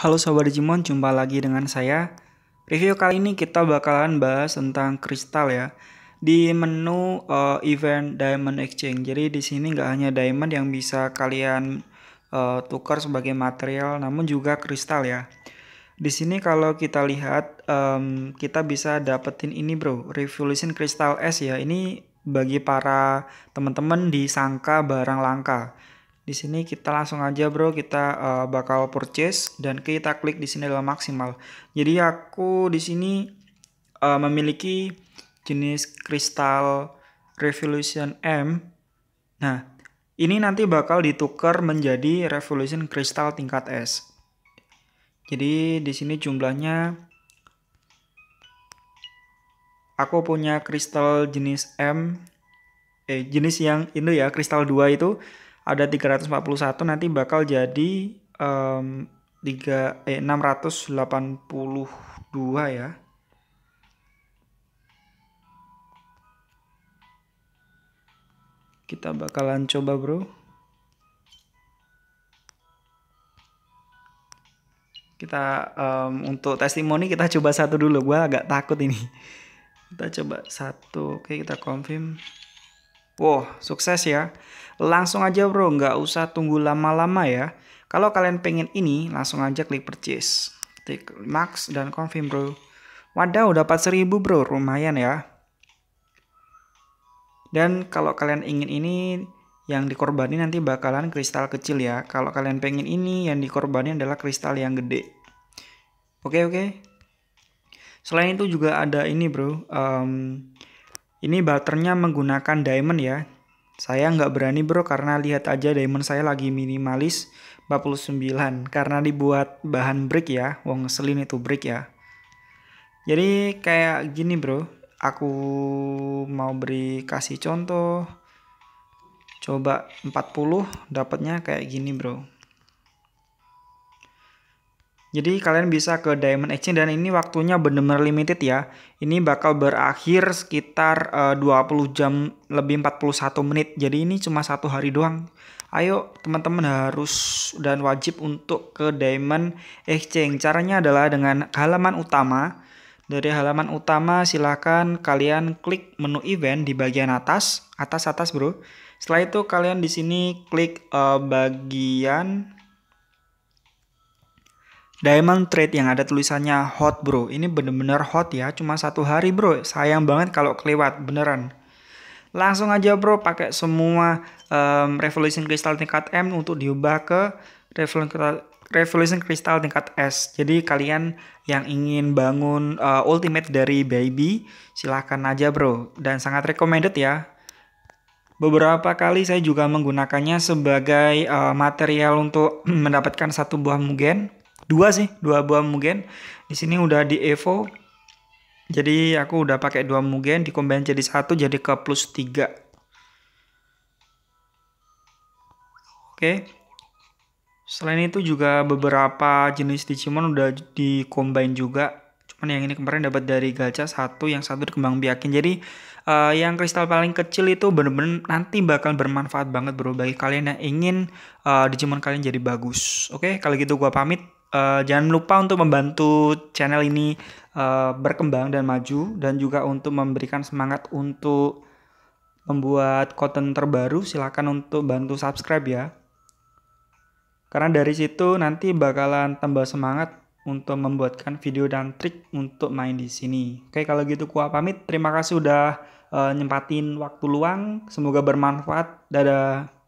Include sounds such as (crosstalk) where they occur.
Halo Sobat Digimon, jumpa lagi dengan saya. Review kali ini kita bakalan bahas tentang kristal ya. Di menu uh, event Diamond Exchange. Jadi di sini nggak hanya diamond yang bisa kalian uh, tukar sebagai material, namun juga kristal ya. Di sini kalau kita lihat um, kita bisa dapetin ini bro, Revolution Crystal S ya. Ini bagi para teman-teman di sangka barang langka. Di sini kita langsung aja bro, kita uh, bakal purchase dan kita klik di sini adalah maksimal. Jadi aku di sini uh, memiliki jenis kristal Revolution M. Nah, ini nanti bakal ditukar menjadi Revolution Crystal tingkat S. Jadi di sini jumlahnya aku punya kristal jenis M eh jenis yang ini ya, kristal 2 itu ada 341 nanti bakal jadi um, 3 eh 682 ya. Kita bakalan coba, Bro. Kita um, untuk testimoni kita coba satu dulu. Gua agak takut ini. Kita coba satu. Oke, kita confirm. Wow, sukses ya. Langsung aja bro, nggak usah tunggu lama-lama ya. Kalau kalian pengen ini, langsung aja klik purchase. Klik max dan confirm bro. Wadaw, dapat 1000 bro, lumayan ya. Dan kalau kalian ingin ini, yang dikorbani nanti bakalan kristal kecil ya. Kalau kalian pengen ini, yang dikorbani adalah kristal yang gede. Oke oke. Selain itu juga ada ini bro. Um, ini butternya menggunakan diamond ya. Saya nggak berani bro karena lihat aja diamond saya lagi minimalis 49 karena dibuat bahan brick ya. Wong ngeselin itu brick ya. Jadi kayak gini bro. Aku mau beri kasih contoh. Coba 40 dapatnya kayak gini bro. Jadi kalian bisa ke Diamond Exchange dan ini waktunya benar-benar limited ya. Ini bakal berakhir sekitar eh, uh, 20 jam lebih 41 menit. Jadi ini cuma satu hari doang. Ayo teman-teman harus dan wajib untuk ke Diamond Exchange. Caranya adalah dengan halaman utama. Dari halaman utama silahkan kalian klik menu event di bagian atas, atas atas bro. Setelah itu kalian di sini klik uh, bagian Diamond Trade yang ada tulisannya hot bro. Ini bener-bener hot ya. Cuma satu hari bro. Sayang banget kalau kelewat. Beneran. Langsung aja bro pakai semua um, Revolution Crystal tingkat M untuk diubah ke Revolution, Crystal tingkat S. Jadi kalian yang ingin bangun uh, ultimate dari baby silahkan aja bro. Dan sangat recommended ya. Beberapa kali saya juga menggunakannya sebagai uh, material untuk (clears throat) mendapatkan satu buah mugen dua sih dua buah mugen di sini udah di evo. Jadi aku udah pakai dua mugen combine jadi satu jadi ke plus tiga. Oke. Selain itu juga beberapa jenis Digimon udah di combine juga. Cuman yang ini kemarin dapat dari gacha satu yang satu dikembang biakin. Jadi uh, yang kristal paling kecil itu bener-bener nanti bakal bermanfaat banget bro. Bagi kalian yang ingin uh, Digimon kalian jadi bagus. Oke kalau gitu gua pamit uh, jangan lupa untuk membantu channel ini uh, berkembang dan maju dan juga untuk memberikan semangat untuk membuat konten terbaru silahkan untuk bantu subscribe ya karena dari situ nanti bakalan tambah semangat untuk membuatkan video dan trik untuk main di sini. Oke, kalau gitu gua pamit. Terima kasih udah uh, nyempatin waktu luang. Semoga bermanfaat. Dadah.